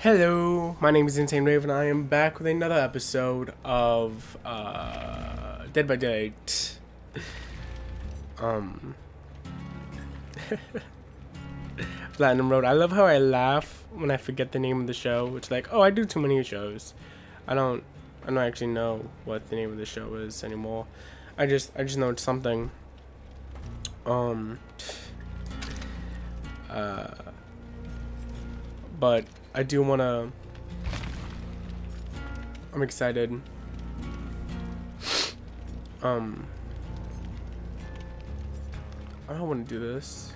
Hello, my name is Insane Raven. I am back with another episode of uh, Dead by Daylight. Um, Platinum Road. I love how I laugh when I forget the name of the show. It's like, oh, I do too many shows. I don't, I don't actually know what the name of the show is anymore. I just, I just know it's something. Um. Uh. But I do want to... I'm excited. Um... I don't want to do this.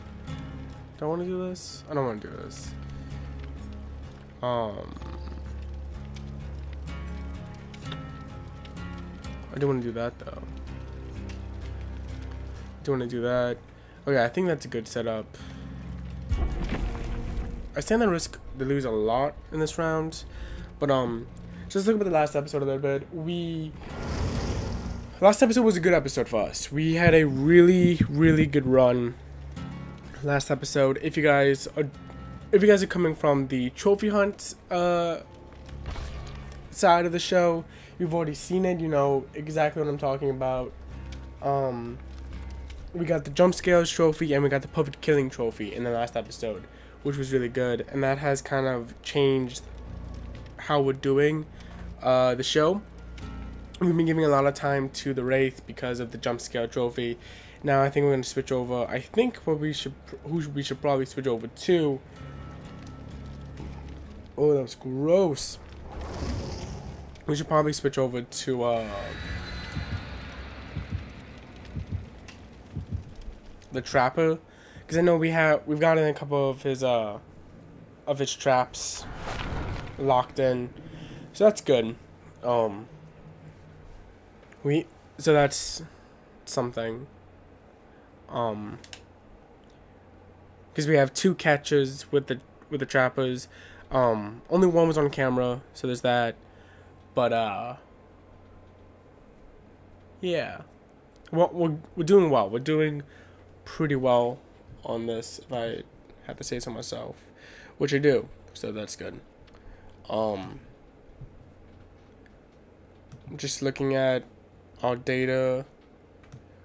Do I want to do this? I don't want to do this. Um... I do want to do that, though. I do want to do that. Okay, I think that's a good setup. I stand the risk to lose a lot in this round, but um, just look at the last episode a little bit. We last episode was a good episode for us. We had a really really good run. Last episode, if you guys are, if you guys are coming from the trophy hunt uh side of the show, you've already seen it. You know exactly what I'm talking about. Um, we got the jump scares trophy and we got the perfect killing trophy in the last episode which was really good, and that has kind of changed how we're doing uh, the show. We've been giving a lot of time to the Wraith because of the jump scare trophy. Now I think we're going to switch over. I think what we should, who we should probably switch over to. Oh, that was gross. We should probably switch over to. Uh, the Trapper because I know we have we've gotten a couple of his uh of his traps locked in, so that's good. Um, we so that's something. Um, because we have two catches with the with the trappers. Um, only one was on camera, so there's that. But uh, yeah, well, we're we're doing well. We're doing pretty well on this if I have to say so myself, which I do. So that's good. Um, just looking at our data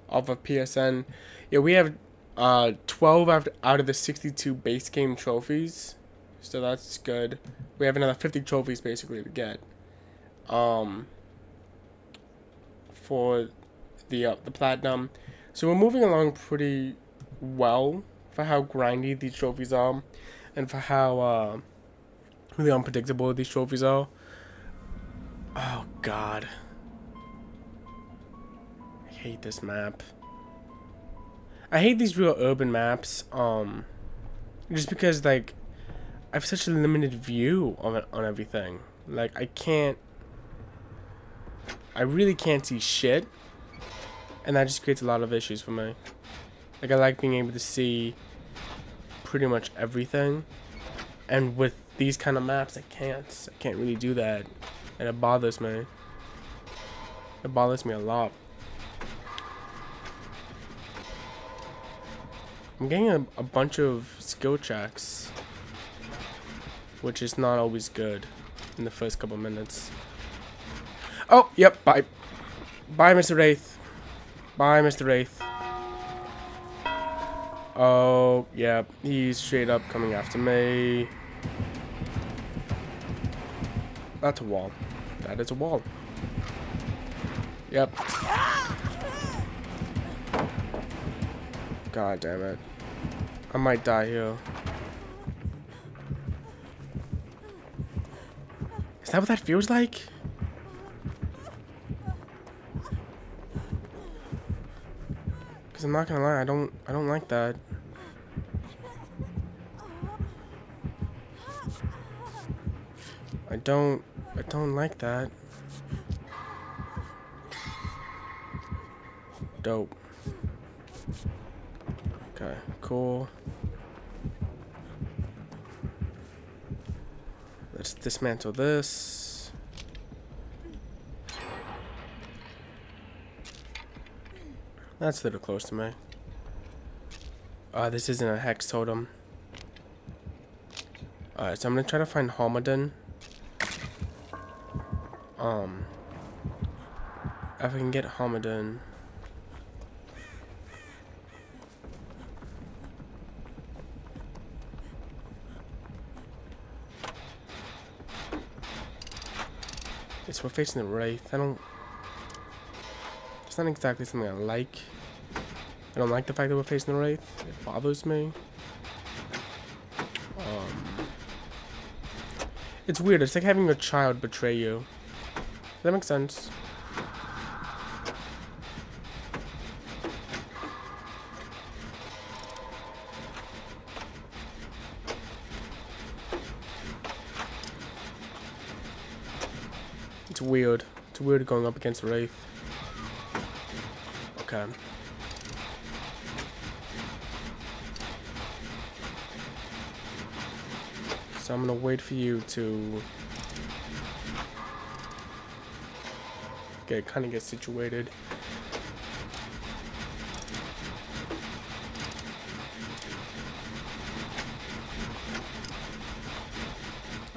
off of PSN. Yeah, we have uh 12 out of the 62 base game trophies. So that's good. We have another 50 trophies basically to get. Um for the uh, the platinum. So we're moving along pretty well for how grindy these trophies are and for how uh, really unpredictable these trophies are. Oh god. I hate this map. I hate these real urban maps, um, just because, like, I have such a limited view on, on everything. Like, I can't, I really can't see shit, and that just creates a lot of issues for me. Like I like being able to see pretty much everything. And with these kind of maps, I can't. I can't really do that. And it bothers me. It bothers me a lot. I'm getting a, a bunch of skill checks. Which is not always good in the first couple minutes. Oh, yep, bye. Bye, Mr. Wraith. Bye, Mr. Wraith. Oh, yeah, he's straight up coming after me. That's a wall. That is a wall. Yep. God damn it. I might die here. Is that what that feels like? Cause I'm not gonna lie, I don't I don't like that. I don't, I don't like that. Dope. Okay, cool. Let's dismantle this. That's a little close to me. Uh, this isn't a hex totem. Alright, so I'm gonna try to find Hamadan. Um, if I can get Hamadan. It's we're facing the Wraith. I don't. It's not exactly something I like. I don't like the fact that we're facing the Wraith. It bothers me. Um, it's weird. It's like having a child betray you. That make sense? It's weird. It's weird going up against Wraith. Okay. So I'm gonna wait for you to get kind of get situated.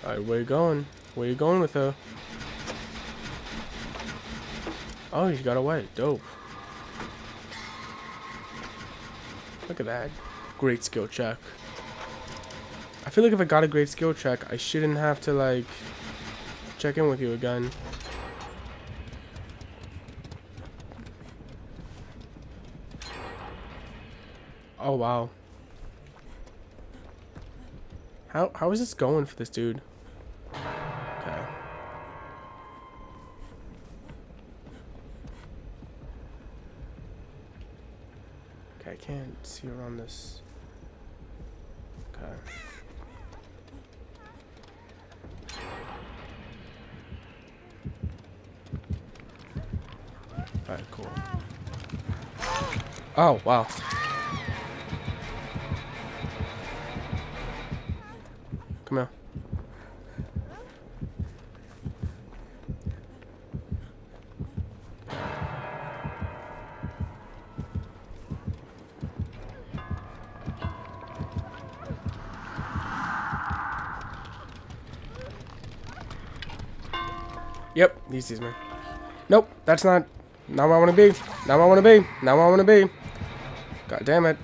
Alright, where you going? Where you going with her? Oh, you got away. Dope. Look at that. Great skill check. I feel like if I got a great skill check, I shouldn't have to, like, check in with you again. Oh, wow. How, how is this going for this dude? Okay. Okay, I can't see around this. Okay. Alright, cool. Oh, wow. Nope, that's not not where I want to be. Not where I want to be. Not where I want to be. God damn it.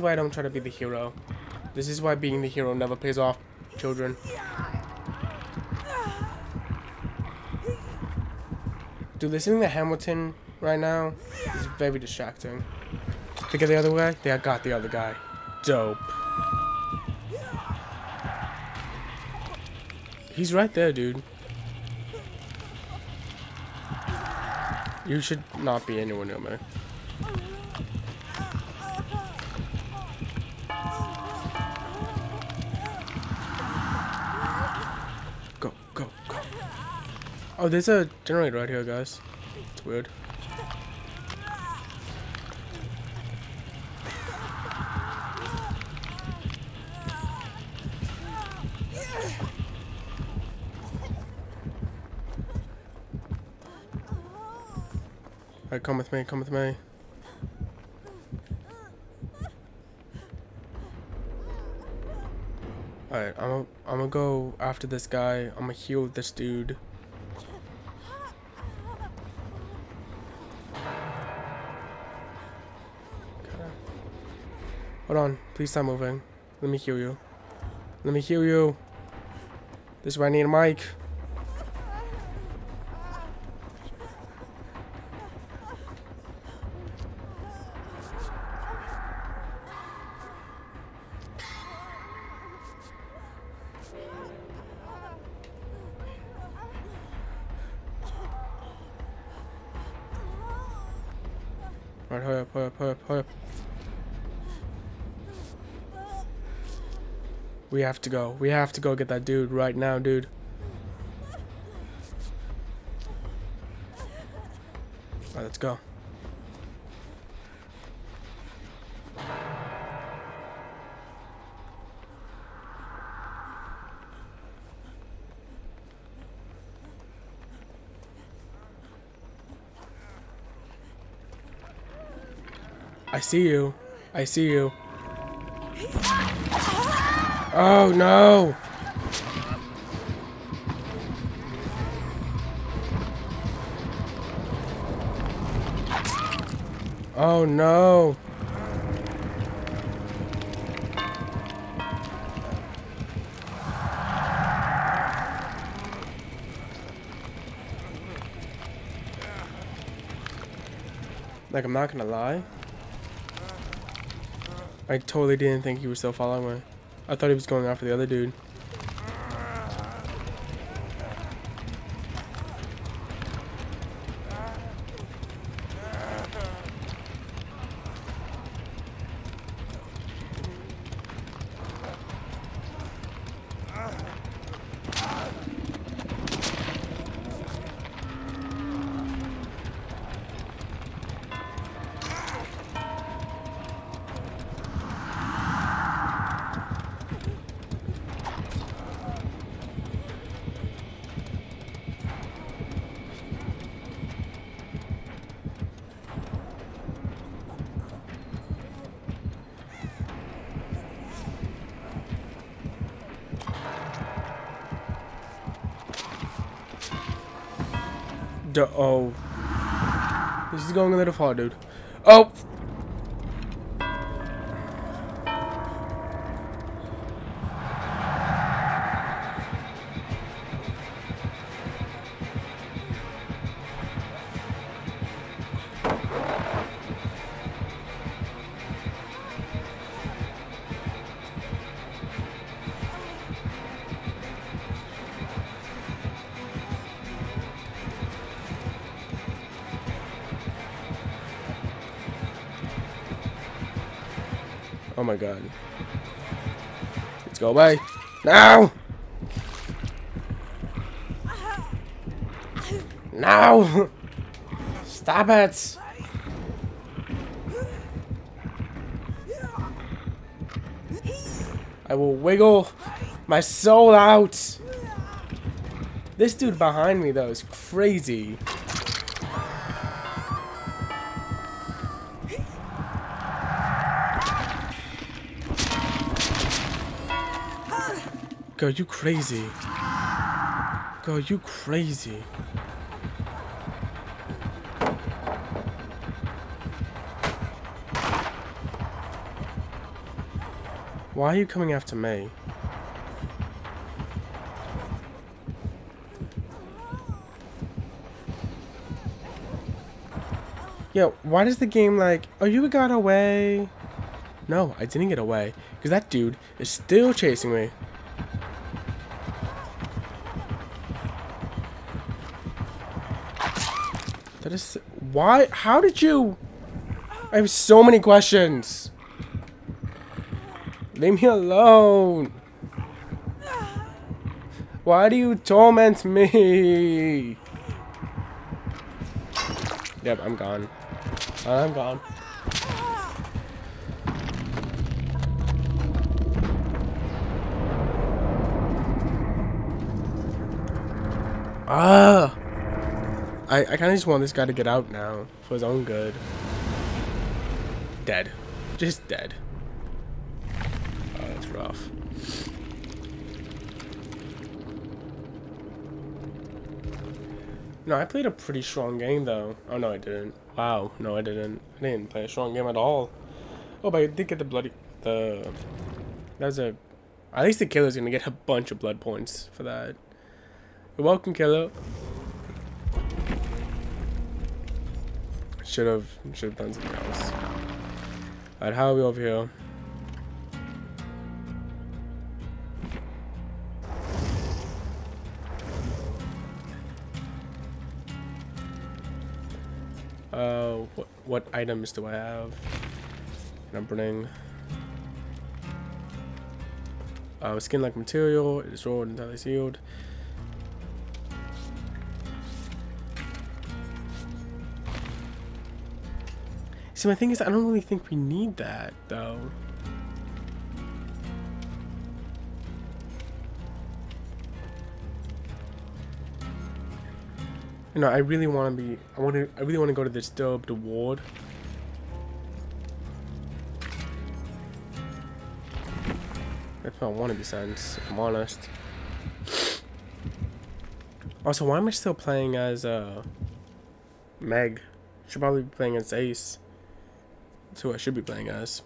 Is why I don't try to be the hero. This is why being the hero never pays off, children. Dude, listening to Hamilton right now is very distracting. They get the other guy? They got the other guy. Dope. He's right there, dude. You should not be anywhere near me. Oh, there's a generator right here, guys. It's weird. Alright, come with me, come with me. Alright, I'm I'm gonna go after this guy. I'm gonna heal this dude. Please stop moving. Let me heal you. Let me heal you. This is where I need a mic. We have to go. We have to go get that dude right now, dude. Alright, let's go. I see you. I see you. Oh no! Oh no! Like, I'm not gonna lie. I totally didn't think he was still following me. I thought he was going after the other dude. Is going a little far, dude. Oh! Oh my god. Let's go away. Now! Now! Stop it! I will wiggle my soul out! This dude behind me though is crazy. Go, you crazy. Go, you crazy. Why are you coming after me? Yo, why does the game like, oh, you got away? No, I didn't get away. Because that dude is still chasing me. That is... Why? How did you... I have so many questions. Leave me alone. Why do you torment me? Yep, I'm gone. I'm gone. Ah! I, I kind of just want this guy to get out now for his own good. Dead. Just dead. Oh, that's rough. No, I played a pretty strong game though. Oh no, I didn't. Wow, no, I didn't. I didn't play a strong game at all. Oh, but I did get the bloody the. That was a. At least the killer's gonna get a bunch of blood points for that. You're welcome, killer. Should have should have done something else. Alright, how are we over here? Uh, what what items do I have? Numbering. Uh, skin-like material. It is rolled entirely sealed. See, my thing is, I don't really think we need that, though. You know, I really want to be. I want to. I really want to go to this Disturbed ward. That's what I want to be sense, if I'm honest. Also, why am I still playing as uh, Meg? Should probably be playing as Ace. That's who I should be playing as.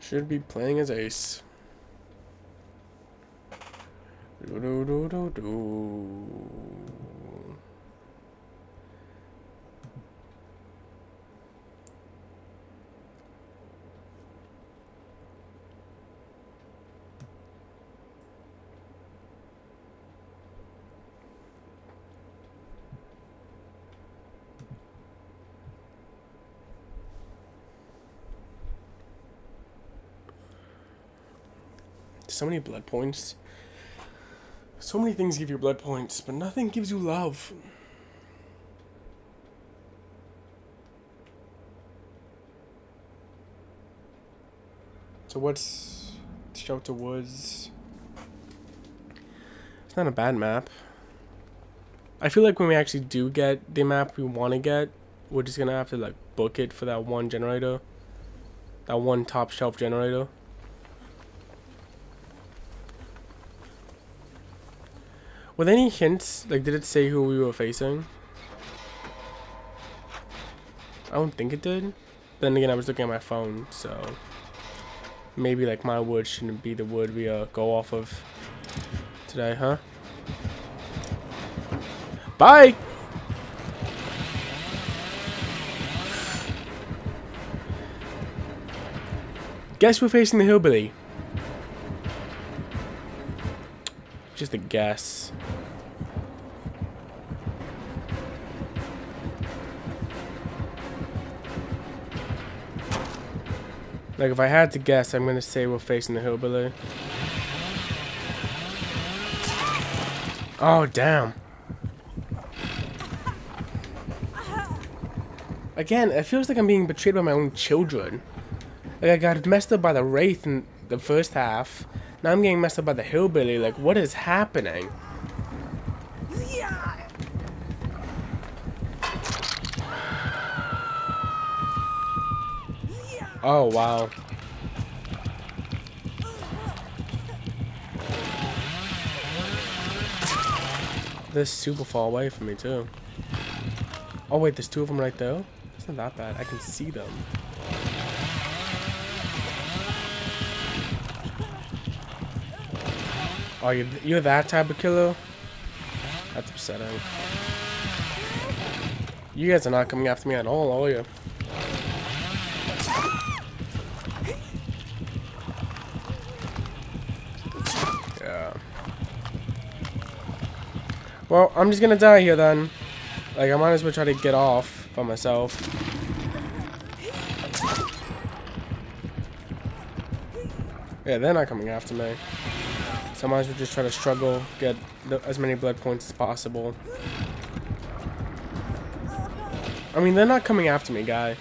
Should be playing as Ace. Do do do do do. So many blood points. So many things give you blood points, but nothing gives you love. So what's Shelter Woods? It's not a bad map. I feel like when we actually do get the map we want to get, we're just gonna have to like book it for that one generator. That one top shelf generator. There any hints? Like, did it say who we were facing? I don't think it did. Then again, I was looking at my phone, so maybe like my word shouldn't be the word we uh, go off of today, huh? Bye. Guess we're facing the hillbilly. Just a guess. Like, if I had to guess, I'm gonna say we're facing the hillbilly. Oh, damn. Again, it feels like I'm being betrayed by my own children. Like, I got messed up by the Wraith in the first half. Now I'm getting messed up by the hillbilly. Like, what is happening? Oh, wow. They're super far away from me, too. Oh, wait, there's two of them right there? It's not that bad. I can see them. Oh, you're, you're that type of killer? That's upsetting. You guys are not coming after me at all, are you? Well, I'm just gonna die here then. Like, I might as well try to get off by myself. Yeah, they're not coming after me. So I might as well just try to struggle, get the, as many blood points as possible. I mean, they're not coming after me, guy.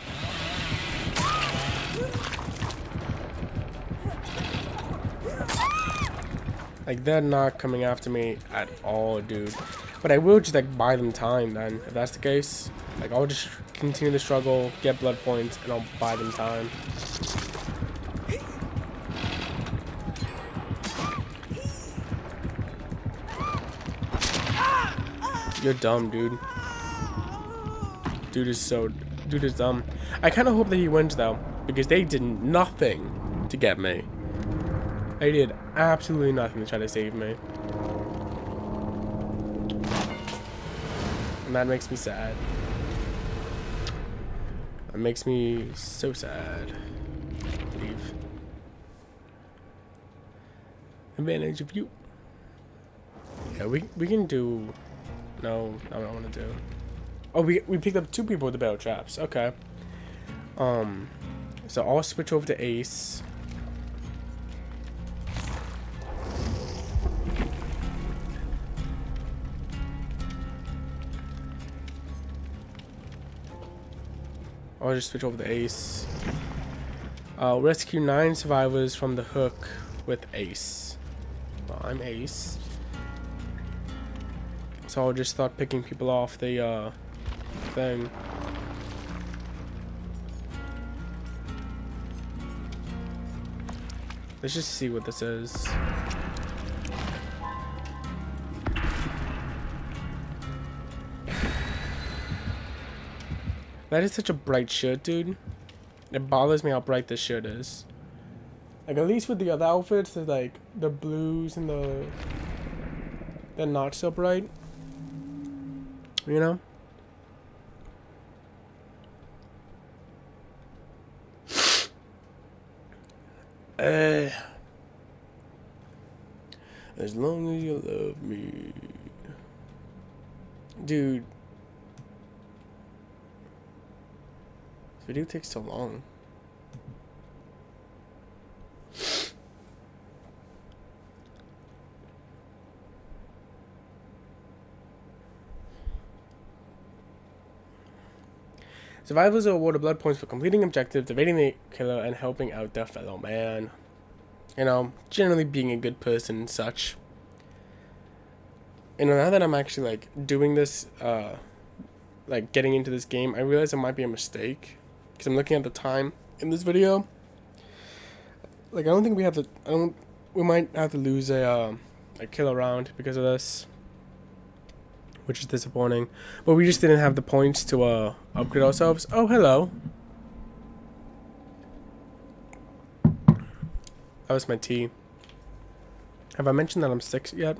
Like, they're not coming after me at all, dude. But I will just, like, buy them time, then, if that's the case. Like, I'll just continue the struggle, get blood points, and I'll buy them time. You're dumb, dude. Dude is so... Dude is dumb. I kind of hope that he wins, though. Because they did nothing to get me. They did absolutely nothing to try to save me. And that makes me sad. That makes me so sad. Leave. Advantage of you. Yeah, we we can do. No, I don't want to do. Oh, we, we picked up two people with the barrel traps. Okay. Um, so I'll switch over to Ace. I'll just switch over to Ace. Uh, rescue nine survivors from the hook with Ace. Well, I'm Ace. So I'll just start picking people off the uh, thing. Let's just see what this is. That is such a bright shirt, dude. It bothers me how bright this shirt is. Like, at least with the other outfits, like, the blues and the... They're not so bright. You know? Uh, as long as you love me. Dude. Video takes so long. Survivors are awarded blood points for completing objectives, evading the killer, and helping out their fellow man. You know, generally being a good person and such. And now that I'm actually, like, doing this, uh, like, getting into this game, I realize it might be a mistake. Because I'm looking at the time in this video. Like, I don't think we have to, I don't, we might have to lose a, uh, a kill round because of this which is disappointing. But we just didn't have the points to uh, upgrade ourselves. Oh, hello. That was my tea. Have I mentioned that I'm six yet?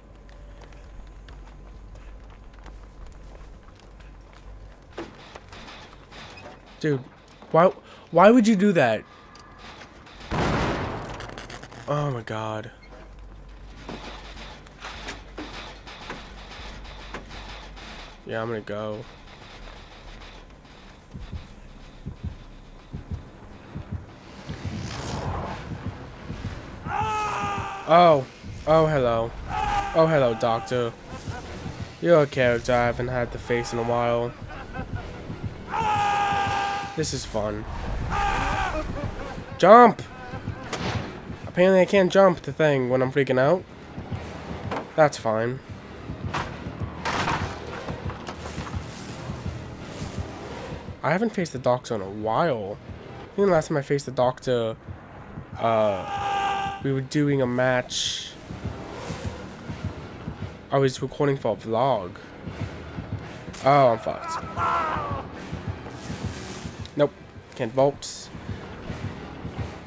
Dude, why why would you do that? Oh my god. Yeah, I'm gonna go. Oh. Oh, hello. Oh, hello, Doctor. You're a character I haven't had to face in a while. This is fun. Jump! Apparently I can't jump the thing when I'm freaking out. That's fine. I haven't faced the doctor in a while. I think the last time I faced the doctor, uh, we were doing a match. I was recording for a vlog. Oh, I'm fucked. Nope. Can't vault.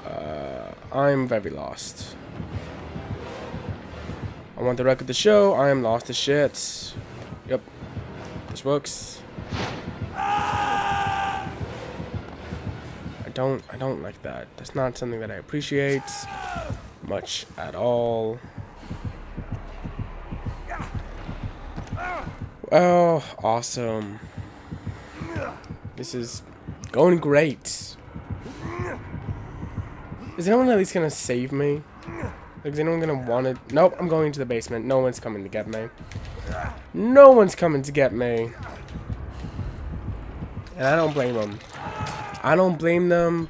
Uh, I'm very lost. I want the record to show I am lost as shit. Yep. This works. I don't I don't like that. That's not something that I appreciate much at all. Oh, awesome. This is going great. Is anyone at least gonna save me? Like, is anyone gonna want it? Nope, I'm going to the basement. No one's coming to get me. No one's coming to get me. And I don't blame them. I don't blame them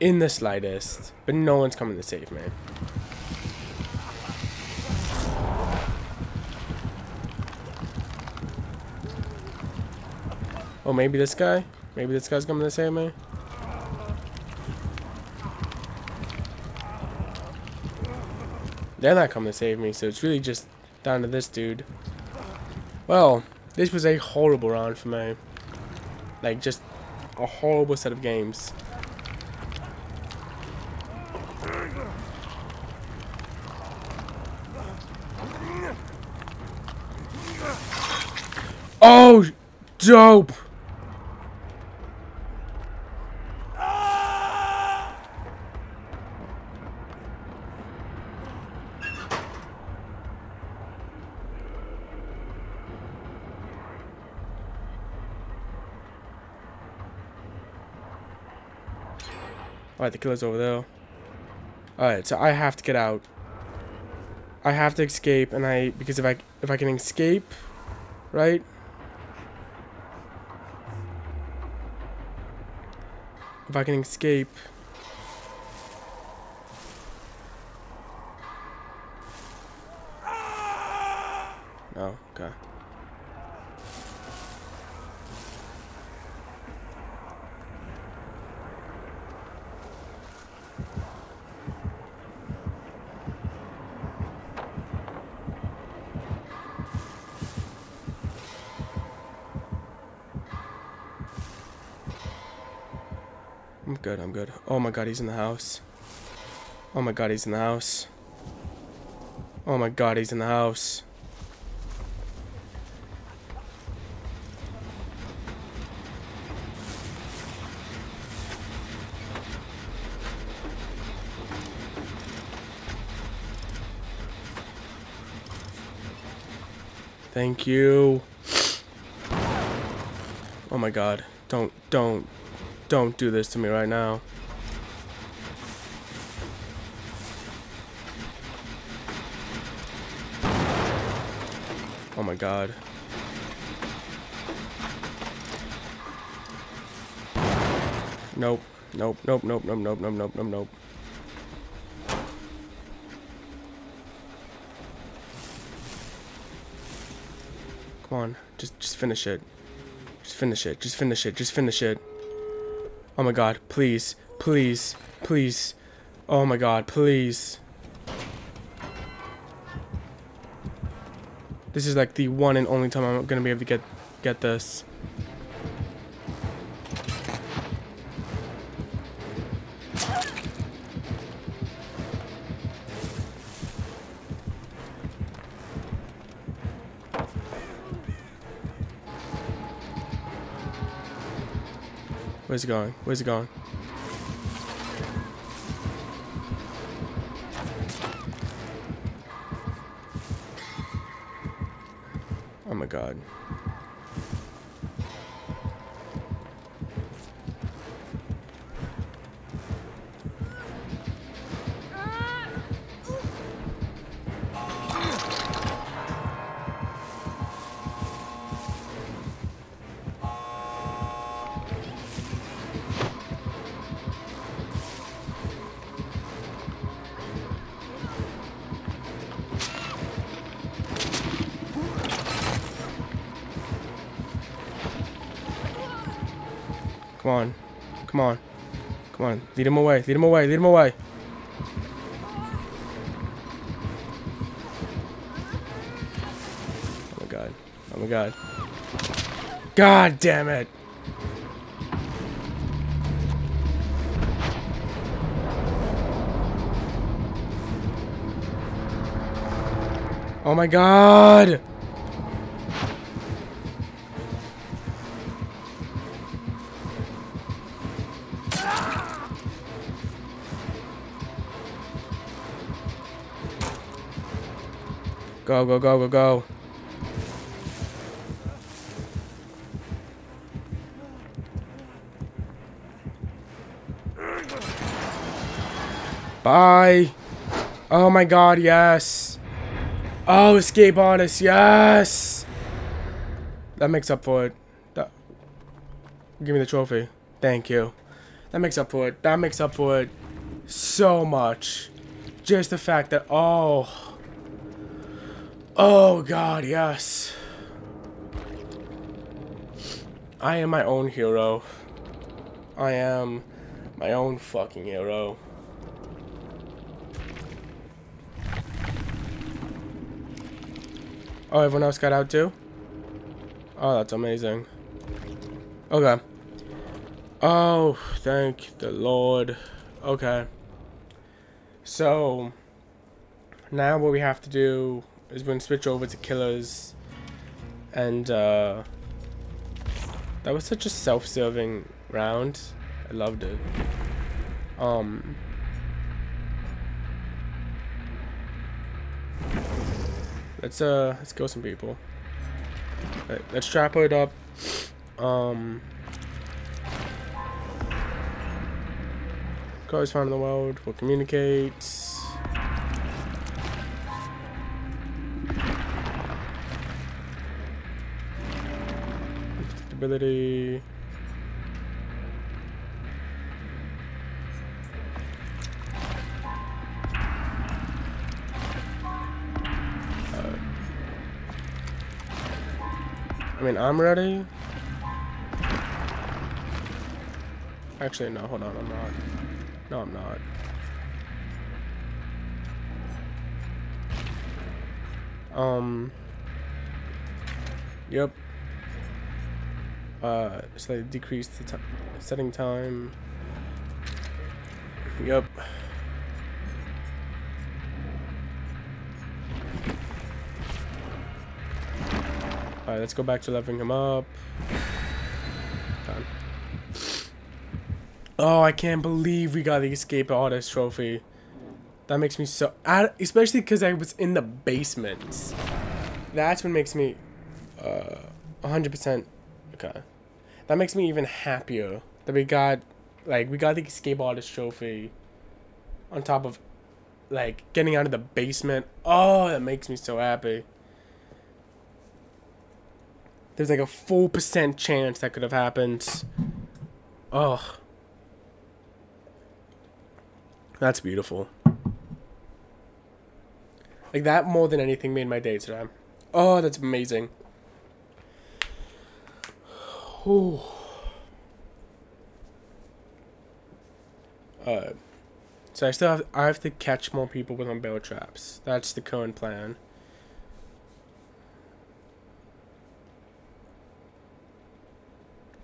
in the slightest, but no one's coming to save me. Oh, maybe this guy? Maybe this guy's coming to save me? They're not coming to save me, so it's really just down to this dude. Well, this was a horrible round for me. Like, just a horrible set of games. Oh, dope! Alright, the killer's over there. Alright, so I have to get out. I have to escape, and I because if I if I can escape, right? If I can escape. No, okay. I'm good, I'm good. Oh my god, he's in the house. Oh my god, he's in the house. Oh my god, he's in the house. Thank you. Oh my god. Don't, don't, don't do this to me right now. My god. Nope. Nope, nope, nope, nope, nope, nope, nope, nope, nope. Come on, just just finish it. Just finish it. Just finish it. Just finish it. Oh my god, please. Please. Please. Oh my god, please. This is like the one and only time I'm gonna be able to get get this. Where's it going? Where's it going? God. Lead him away. Lead him away. Lead him away. Oh my god. Oh my god. God damn it. Oh my god. Go, go, go, go, go. Bye. Oh my god, yes. Oh, escape artist, yes. That makes up for it. That, give me the trophy. Thank you. That makes up for it. That makes up for it so much. Just the fact that, oh. Oh god, yes. I am my own hero. I am my own fucking hero. Oh, everyone else got out too? Oh, that's amazing. Okay. Oh, thank the Lord. Okay. So, now what we have to do is to switch over to killers. And, uh, that was such a self-serving round. I loved it. Um, let's, uh, let's kill some people. Let's trap it up. Um, is found in the world. Will communicate. Uh, I mean, I'm ready. Actually, no, hold on, I'm not. No, I'm not. Um. Yep. Uh, slightly decrease the ti setting time. Yep. Alright, let's go back to leveling him up. Done. Oh, I can't believe we got the escape artist trophy. That makes me so, especially because I was in the basement. That's what makes me, uh, 100%, okay. That makes me even happier that we got, like, we got the escape artist trophy on top of, like, getting out of the basement. Oh, that makes me so happy. There's like a 4% chance that could have happened. Oh. That's beautiful. Like that more than anything made my day today. Oh, that's amazing. Ooh. Uh, so I still have I have to catch more people with bear traps. That's the current plan.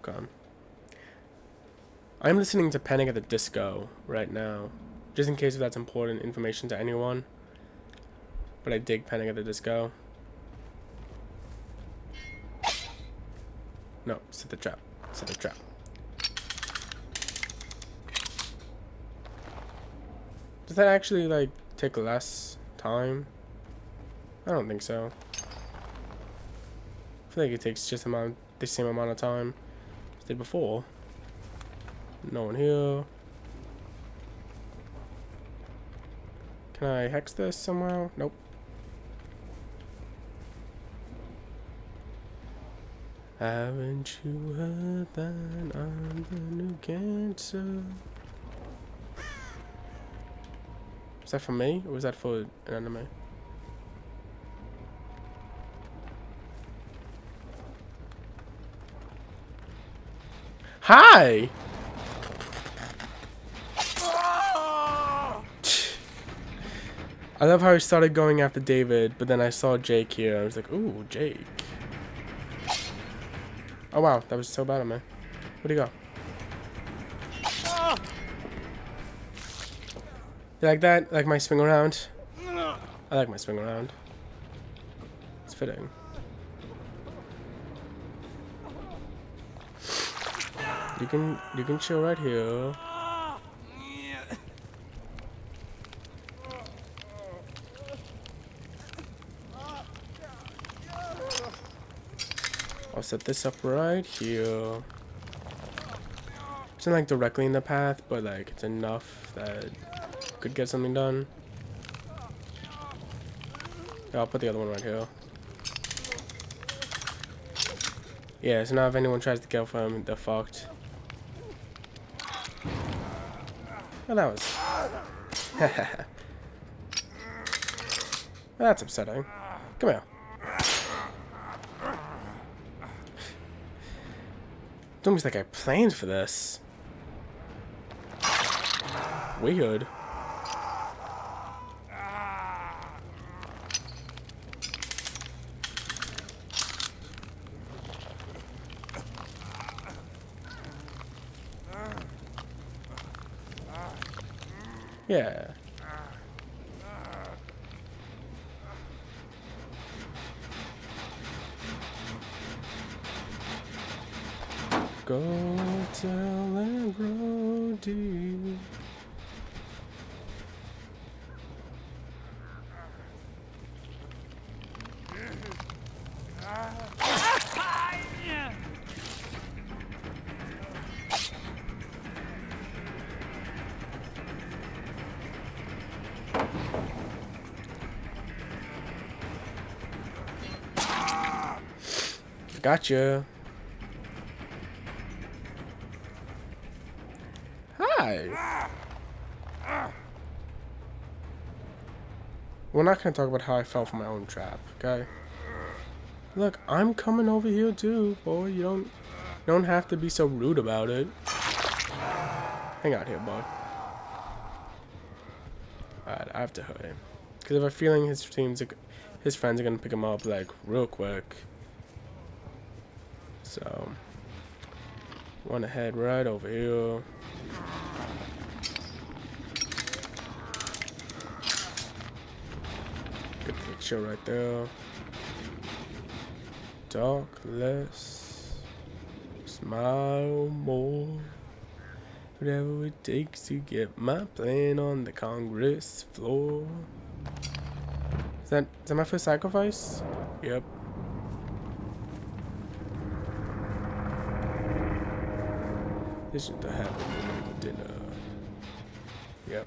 Okay. I'm listening to Panic at the Disco right now. Just in case if that's important information to anyone. But I dig Panic at the Disco. No, set the trap. Set the trap. Does that actually, like, take less time? I don't think so. I feel like it takes just amount, the same amount of time as did before. No one here. Can I hex this somehow? Nope. Haven't you heard that I'm the new cancer? Was that for me or was that for an enemy? Hi! I love how I started going after David, but then I saw Jake here. I was like, ooh, Jake. Oh, wow. That was so bad me. Where'd he go? You like that? Like my swing around? I like my swing around. It's fitting. You can you can chill right here. I'll set this up right here. It's not like directly in the path, but like it's enough that could get something done. Yeah, I'll put the other one right here. Yeah, so now if anyone tries to kill for him, they're fucked. Oh, that was... That's upsetting. Come here. It's almost like I planned for this. Weird. Yeah. do. Gotcha. Hi. We're not gonna talk about how I fell for my own trap, okay? Look, I'm coming over here too, boy. You don't, you don't have to be so rude about it. Hang out here, boy. Alright, I have to hurt him. Because I have a feeling his teams, his friends are gonna pick him up like real quick. So, want to head right over here. Good picture right there. Talk less, smile more. Whatever it takes to get my plan on the Congress floor. Is that, is that my first sacrifice? Yep. This should have happened dinner. Uh, yep.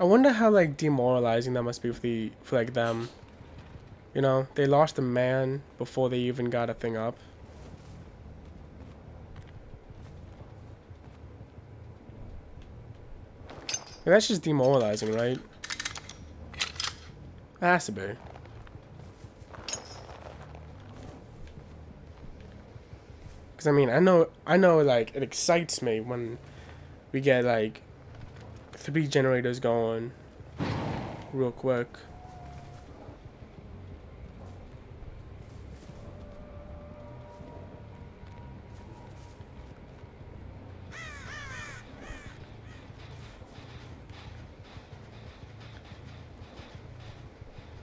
I wonder how like demoralizing that must be for the for like them. You know, they lost a man before they even got a thing up. That's just demoralizing, right? It has to be. Cause I mean, I know, I know, like it excites me when we get like three generators going real quick.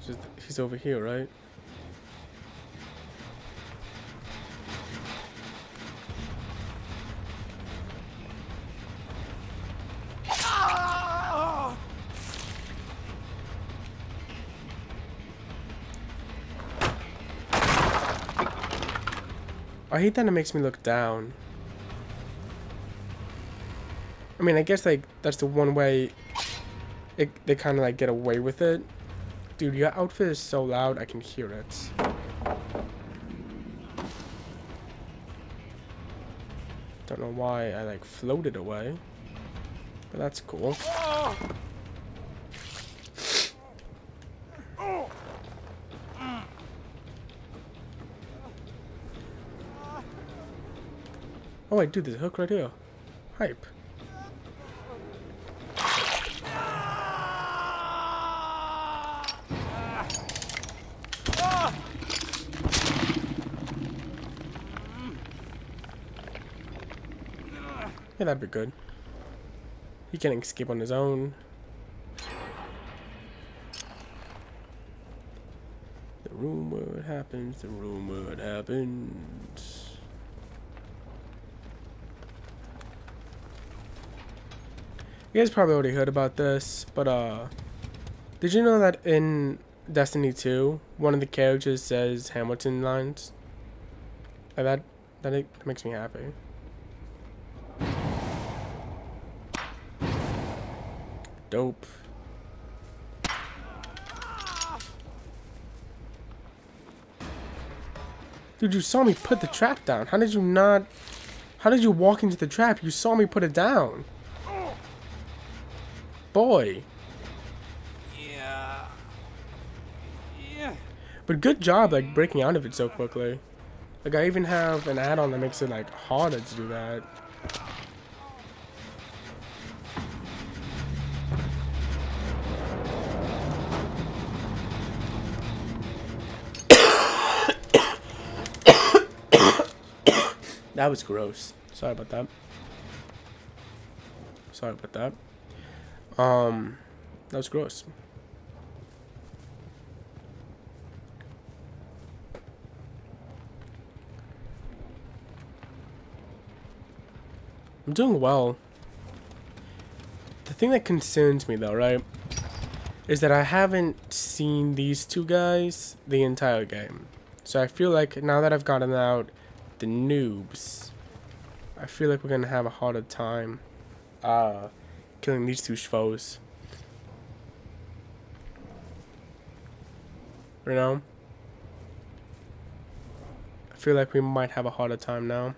Just, he's over here, right? I hate that it makes me look down. I mean, I guess like that's the one way it, they kind of like get away with it. Dude, your outfit is so loud, I can hear it. Don't know why I like floated away, but that's cool. Oh wait, dude, there's a hook right here. Hype. Yeah, that'd be good. He can escape on his own. The room where it happens, the room where it happens. You guys probably already heard about this, but uh, did you know that in Destiny 2, one of the characters says Hamilton lines? That, that makes me happy. Dope. Dude, you saw me put the trap down. How did you not... How did you walk into the trap? You saw me put it down boy. Yeah. Yeah. But good job, like, breaking out of it so quickly. Like, I even have an add-on that makes it, like, harder to do that. That was gross. Sorry about that. Sorry about that. Um, that was gross. I'm doing well. The thing that concerns me though, right, is that I haven't seen these two guys the entire game. So I feel like now that I've gotten out the noobs, I feel like we're gonna have a harder time uh, killing these two foes. You know? I feel like we might have a harder time now.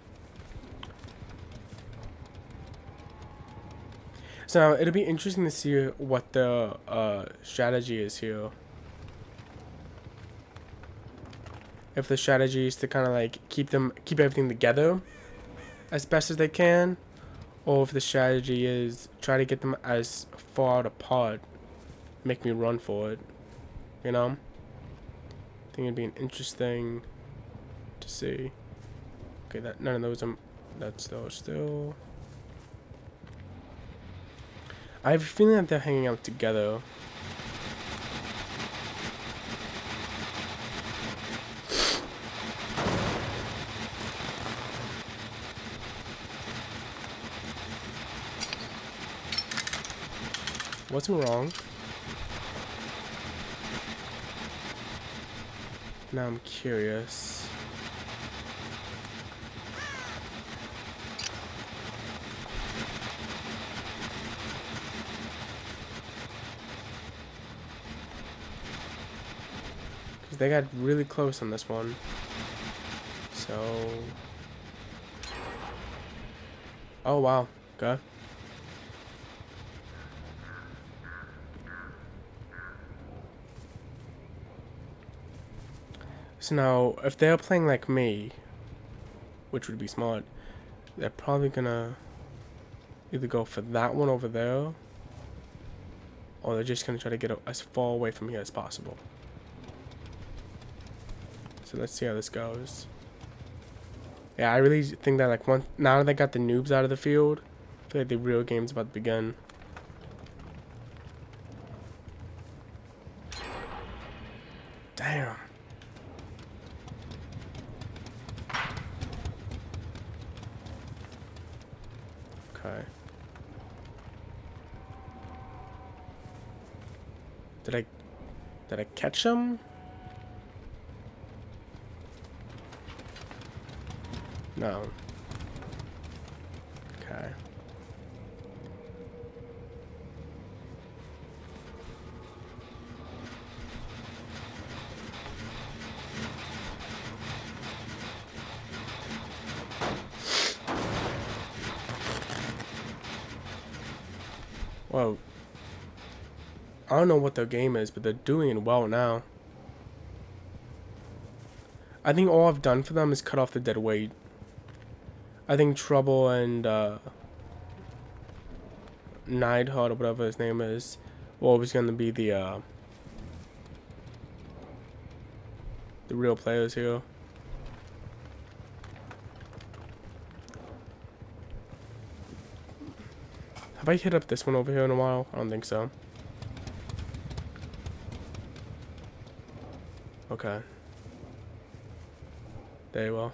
So it'll be interesting to see what the uh, strategy is here. If the strategy is to kind of like keep them, keep everything together as best as they can, or if the strategy is try to get them as far out apart, make me run for it. You know? I think it'd be an interesting to see. Okay, that none of those are. That's those still. I have a feeling that they're hanging out together. What's wrong? Now I'm curious. Because they got really close on this one. So... Oh, wow. Okay. So now, if they're playing like me, which would be smart, they're probably gonna either go for that one over there, or they're just gonna try to get as far away from here as possible. So let's see how this goes. Yeah, I really think that like once now that they got the noobs out of the field, I feel like the real game's about to begin. Catch him? No. Okay. Whoa. I don't know what their game is, but they're doing well now. I think all I've done for them is cut off the dead weight. I think Trouble and uh, or whatever his name is, well, was going to be the uh, the real players here. Have I hit up this one over here in a while? I don't think so. Okay. Very well.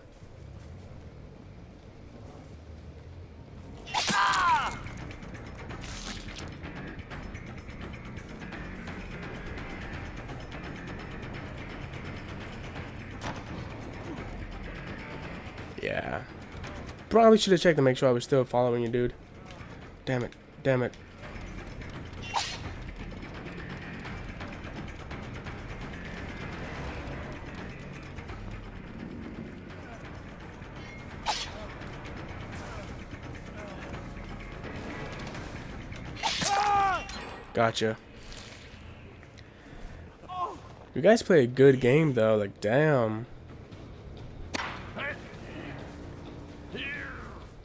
Yeah. Probably should have checked to make sure I was still following you, dude. Damn it. Damn it. Gotcha. You guys play a good game though, like damn.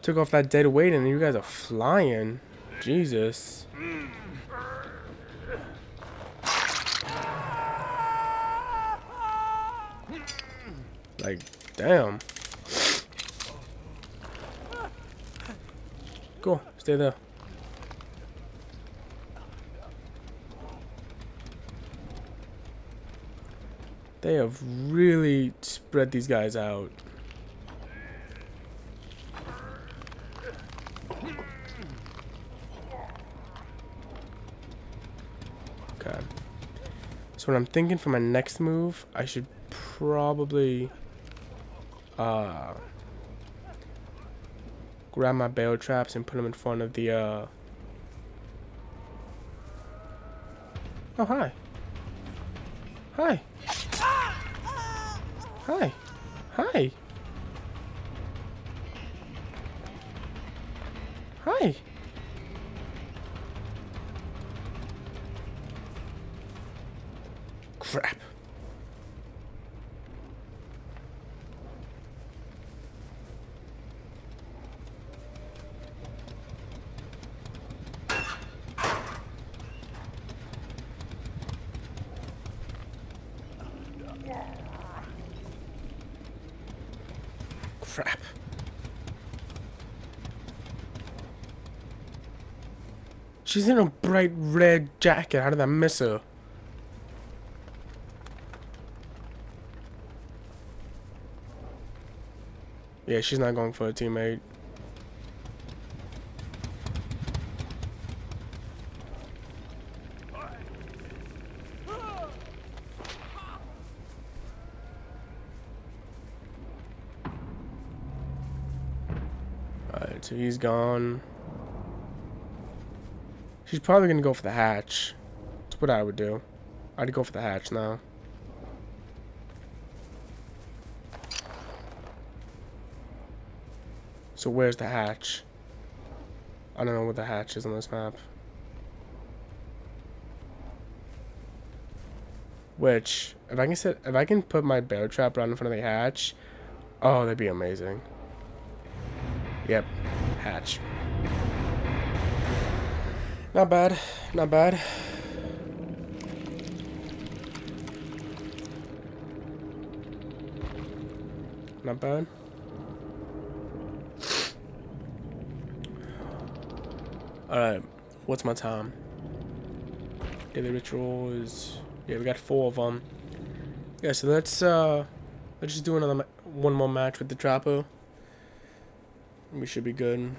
Took off that dead weight and you guys are flying. Jesus. Like, damn. Go, stay there. They have really spread these guys out. Okay. So what I'm thinking for my next move, I should probably uh grab my bear traps and put them in front of the, uh... Oh. Hi. Hi. Crap. She's in a bright red jacket. How did I miss her? Yeah, she's not going for a teammate. Alright, so he's gone. She's probably gonna go for the hatch. That's what I would do. I'd go for the hatch now. So where's the hatch? I don't know what the hatch is on this map. Which, if I can set, if I can put my bear trap right in front of the hatch, oh, that'd be amazing. Yep, hatch. Not bad, not bad. Not bad. Alright, what's my time? Daily rituals. Yeah, we got four of them. Yeah, so let's uh, let's just do another one more match with the trapper. We should be good.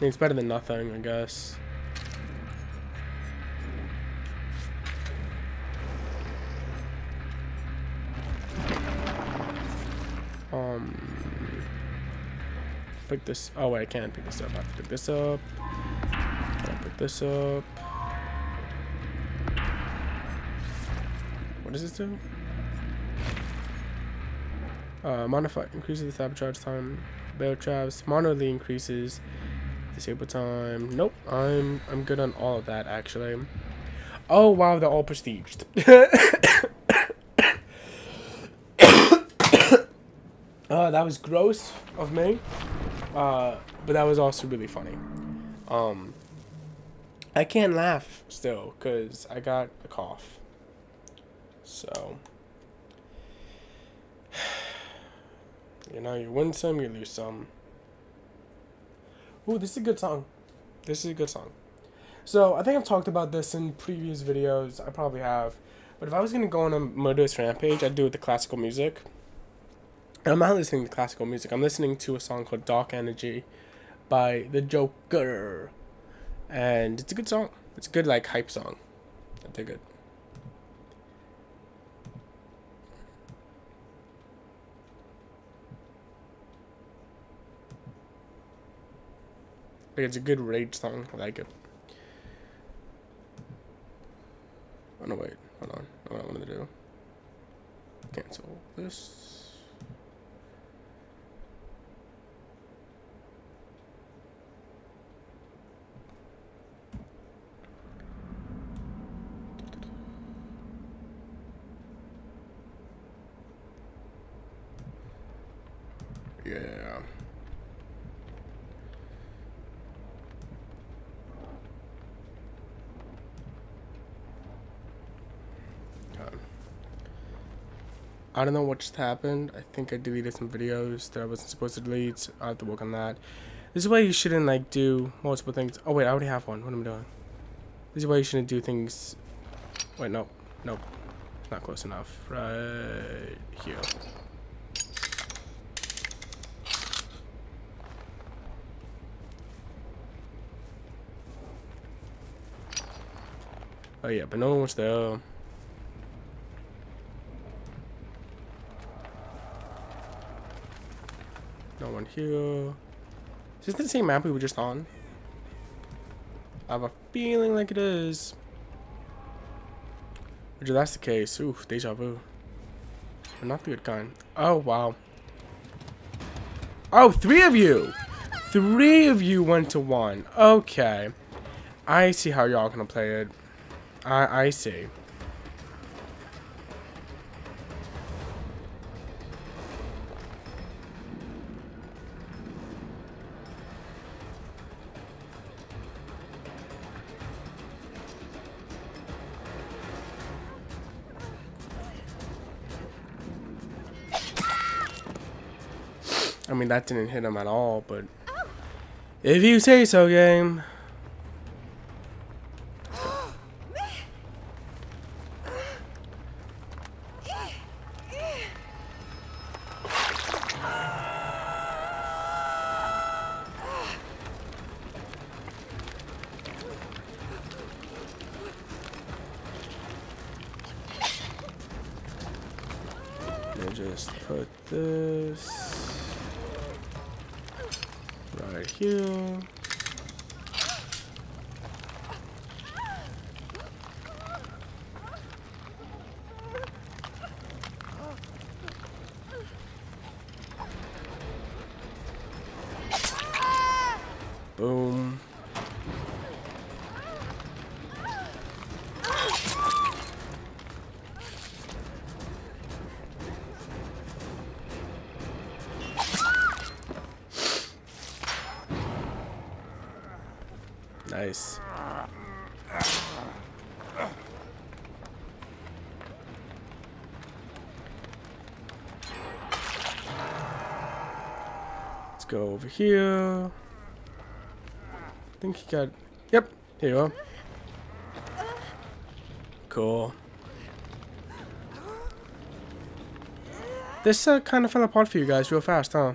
I mean, it's better than nothing, I guess. Um, pick this. Oh wait, I can't pick this up. I have to pick this up. I'll pick this up. What does this do? Uh, modify increases the sabotage time. Bear traps moderately increases disable time. Nope, I'm I'm good on all of that actually. Oh wow, they're all prestiged. Uh, that was gross of me. Uh, but that was also really funny. Um, I can't laugh still because I got a cough. So, you know, you win some, you lose some. Ooh, this is a good song. This is a good song. So, I think I've talked about this in previous videos. I probably have. But if I was going to go on a murderous rampage, I'd do it with the classical music. I'm not listening to classical music. I'm listening to a song called Dark Energy by The Joker. And it's a good song. It's a good, like, hype song. I dig it. Like, it's a good rage song. I like it. Oh, no, wait. Hold on. What I wanted to do. Cancel this. I don't know what just happened. I think I deleted some videos that I wasn't supposed to delete. I have to work on that. This is why you shouldn't like do multiple things. Oh wait, I already have one. What am I doing? This is why you shouldn't do things. Wait, no, no, not close enough. Right here. Oh yeah, but no one was there. No one here. Is this the same map we were just on? I have a feeling like it is. Which if that's the case, ooh, deja vu. Not the good kind. Oh, wow. Oh, three of you! Three of you went to one. Okay. I see how y'all gonna play it. I, I see. That didn't hit him at all, but... If you say so, game. Nice. Let's go over here. I think he got... Yep, here you are. Cool. This uh, kind of fell apart for you guys real fast, huh?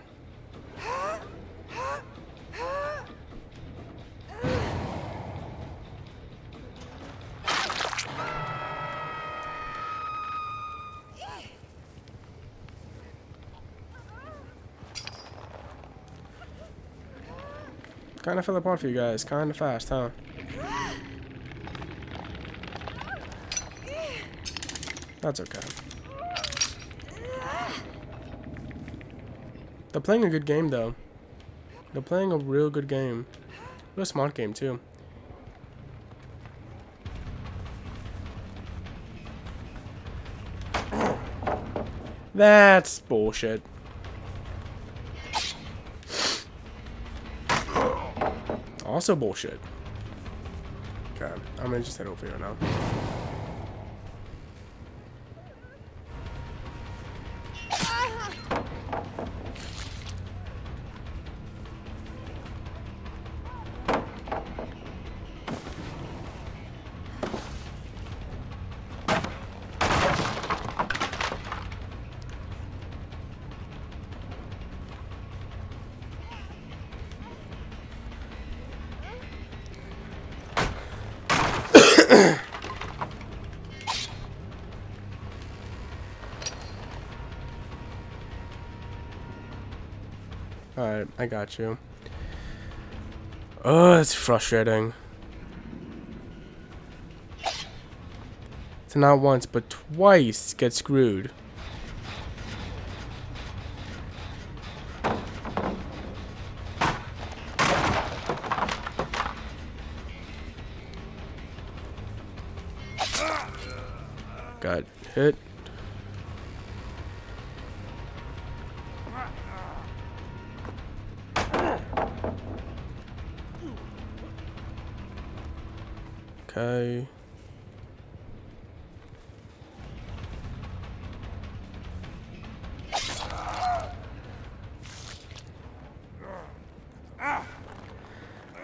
Kind of fell apart for you guys, kind of fast, huh? That's okay. They're playing a good game, though. They're playing a real good game. A smart game, too. That's bullshit. Also bullshit. Okay, I'm gonna just head over here now. I got you. Oh, it's frustrating. To not once, but twice get screwed.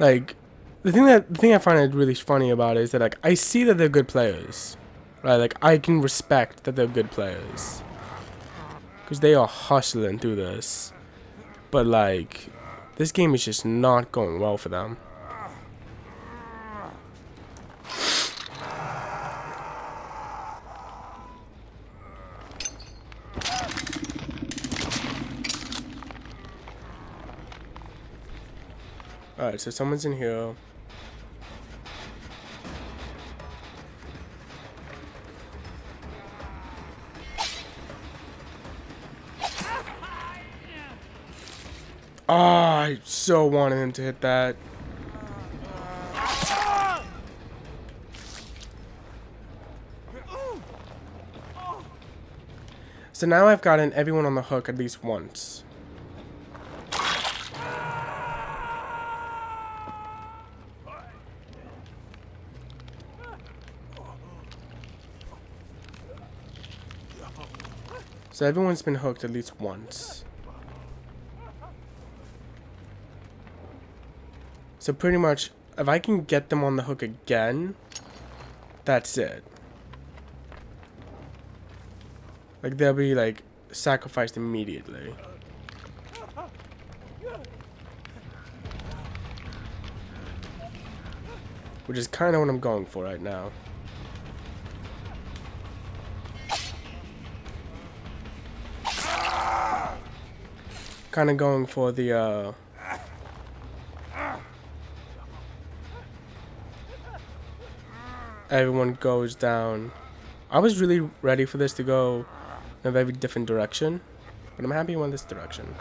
Like, the thing that the thing I find really funny about it is that like I see that they're good players, right? Like I can respect that they're good players, because they are hustling through this, but like, this game is just not going well for them. Alright, so someone's in here. Oh, I so wanted him to hit that. So now I've gotten everyone on the hook at least once. So everyone's been hooked at least once. So pretty much, if I can get them on the hook again, that's it. Like they'll be like sacrificed immediately. Which is kind of what I'm going for right now. Kind of going for the, uh... Everyone goes down. I was really ready for this to go in a very different direction. But I'm happy I went this direction.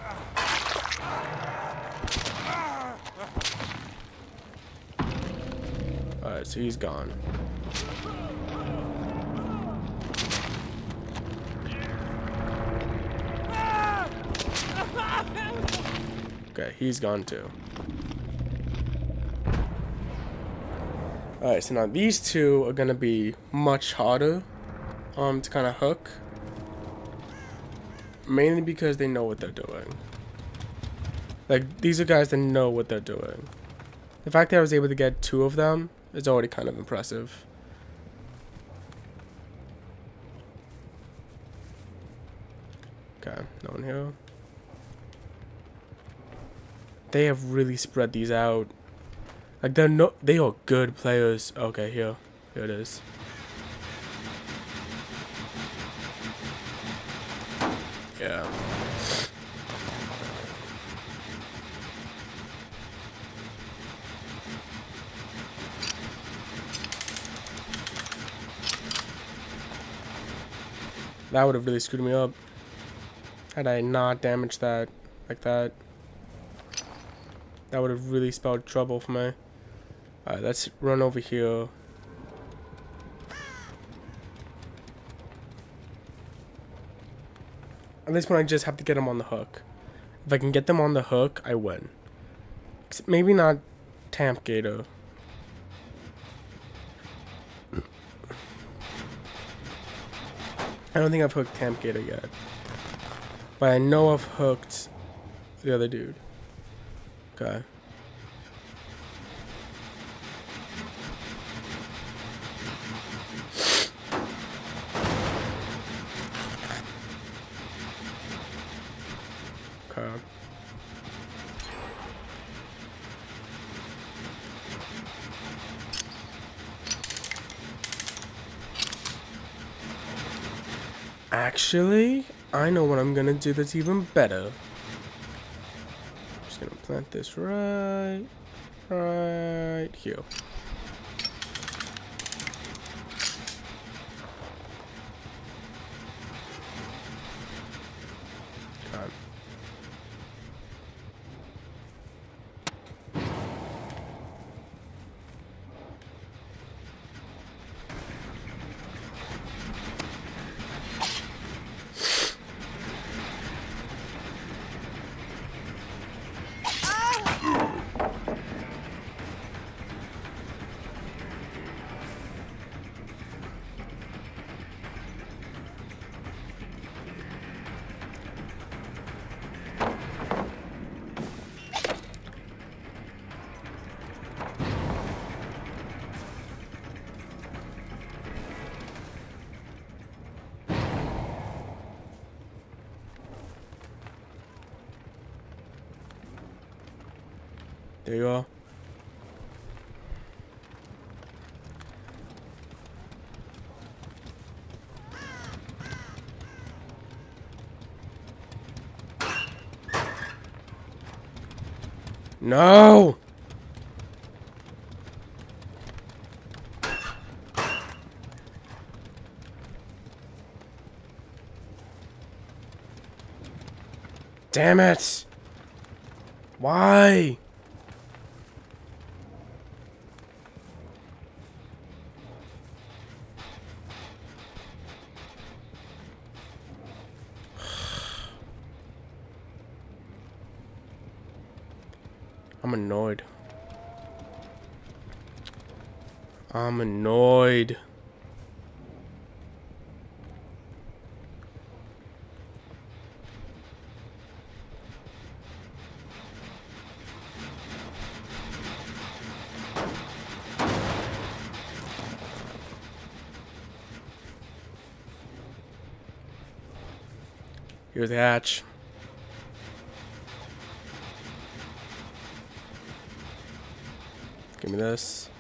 Alright, so he's gone. Okay, he's gone too. Alright, so now these two are gonna be much harder um, to kind of hook. Mainly because they know what they're doing. Like, these are guys that know what they're doing. The fact that I was able to get two of them is already kind of impressive. Okay, no one here. They have really spread these out. Like they're no, they are good players. Okay, here, here it is. Yeah. That would have really screwed me up. Had I not damaged that like that. That would have really spelled trouble for me. Alright, let's run over here. At this point, I just have to get them on the hook. If I can get them on the hook, I win. Except maybe not Tamp Gator. I don't think I've hooked Tamp Gator yet. But I know I've hooked the other dude. Okay. Okay. Actually, I know what I'm gonna do that's even better. This right, right here. There you are. No! Damn it! Why? Annoyed. I'm annoyed. Here's the hatch. Give me this.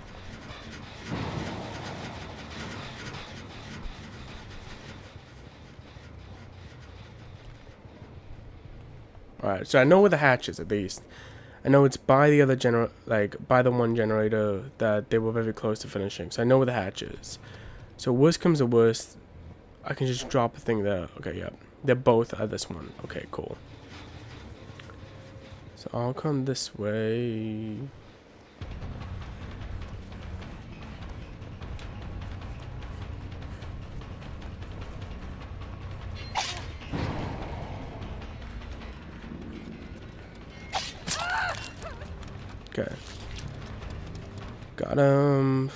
Alright, so I know where the hatch is at least. I know it's by the other gener like by the one generator that they were very close to finishing. So I know where the hatch is. So worst comes to worst, I can just drop a thing there. Okay, yeah. They're both at this one. Okay, cool. So I'll come this way. Okay. Got him.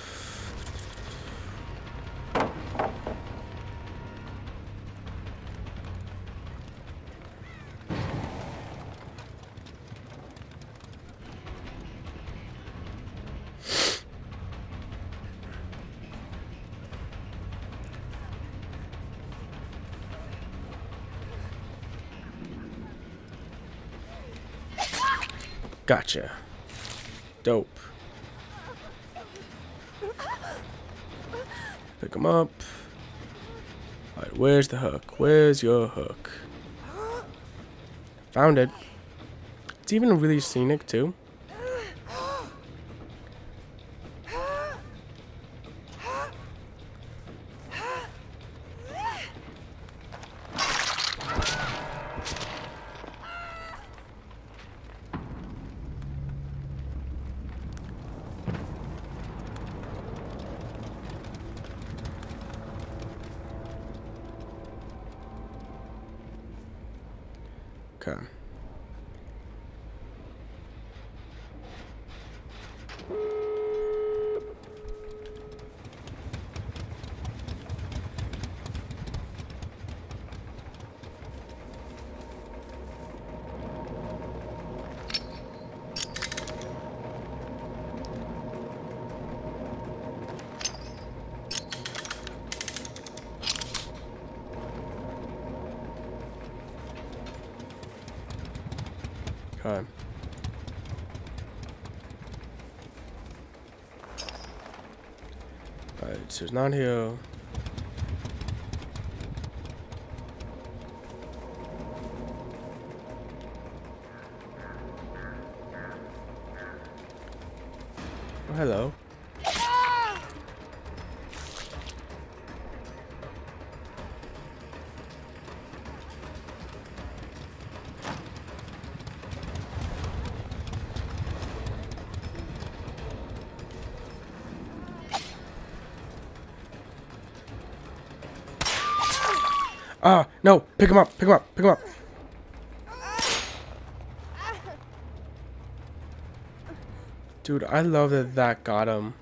Gotcha. Pick him up. Alright, where's the hook? Where's your hook? Found it. It's even really scenic too. Okay. Okay. Alright, so it's not here. Oh, hello. Ah, no, pick him up, pick him up, pick him up. Dude, I love that that got him.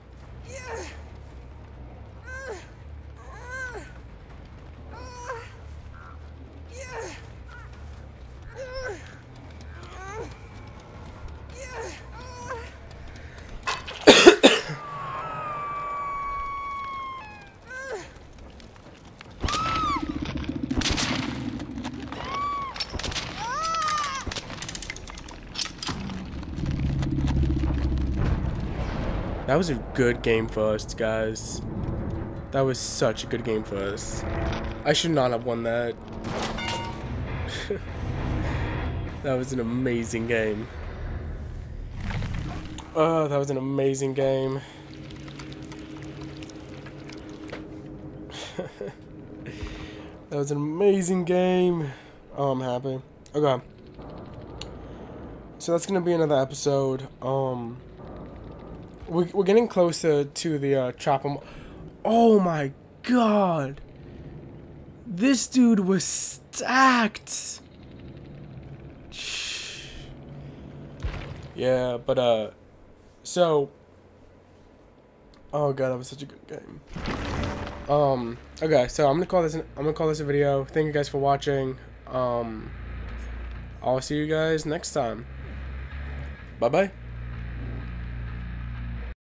Was a good game for us, guys. That was such a good game for us. I should not have won that. that was an amazing game. Oh, that was an amazing game. that was an amazing game. Oh, I'm happy. Okay. so that's gonna be another episode. Um, we we're getting closer to the uh, trap. Oh my god, this dude was stacked. Yeah, but uh, so. Oh god, that was such a good game. Um, okay, so I'm gonna call this. An, I'm gonna call this a video. Thank you guys for watching. Um, I'll see you guys next time. Bye bye.